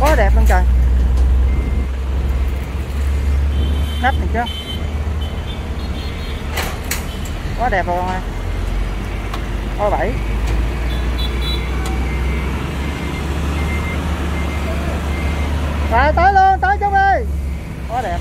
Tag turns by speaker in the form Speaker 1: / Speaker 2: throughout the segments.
Speaker 1: quá đẹp luôn trời. Nắp này chứ. Quá đẹp rồi con ơi ô bảy Rồi tới luôn, tới chung đi Quá đẹp.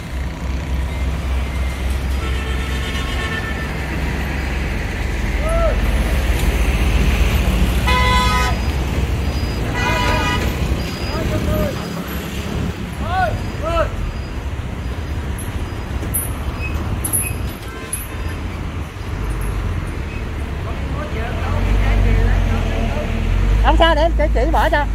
Speaker 1: Không sao để em chỉ, chỉ bỏ cho.